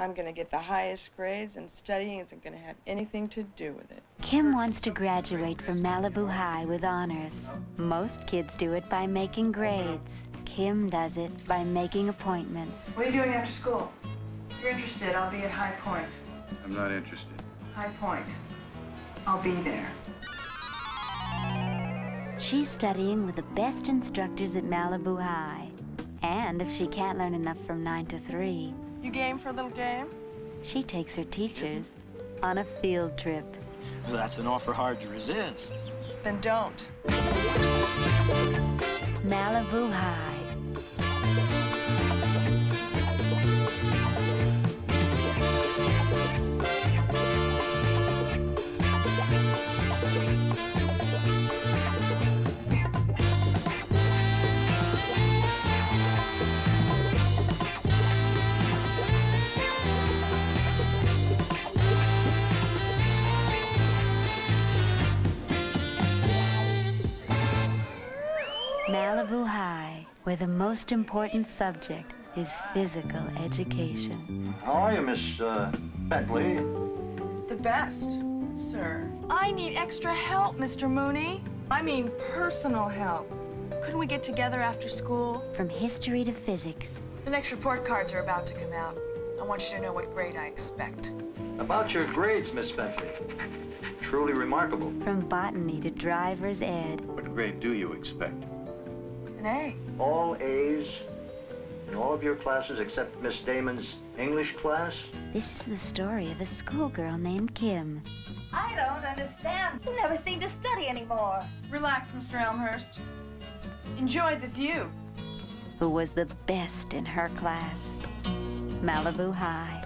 I'm going to get the highest grades, and studying isn't going to have anything to do with it. Kim wants to graduate from Malibu High with honors. Most kids do it by making grades. Kim does it by making appointments. What are you doing after school? If you're interested, I'll be at High Point. I'm not interested. High Point. I'll be there. She's studying with the best instructors at Malibu High. And if she can't learn enough from 9 to 3, You game for a little game? she takes her teachers on a field trip. Well, that's an offer hard to resist. Then don't. Malibu High. Malibu High, where the most important subject is physical education. How are you, Miss uh, Bentley? The best, sir. I need extra help, Mr. Mooney. I mean personal help. Couldn't we get together after school? From history to physics, The next report cards are about to come out. I want you to know what grade I expect. About your grades, Miss Bentley. Truly remarkable. from botany to driver's ed. What grade do you expect? An A. All A's in all of your classes except Miss Damon's English class? This is the story of a schoolgirl named Kim. I don't understand. You never seem to study anymore. Relax, Mr. Elmhurst. Enjoy the view. who was the best in her class. Malibu High.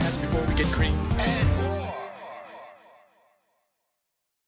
Before we get creamed.